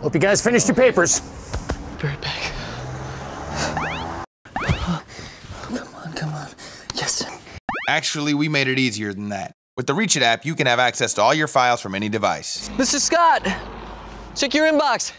Hope you guys finished your papers. Be right back. Come on, come on. Yes. Actually, we made it easier than that. With the REACHit app, you can have access to all your files from any device. Mr. Scott, check your inbox.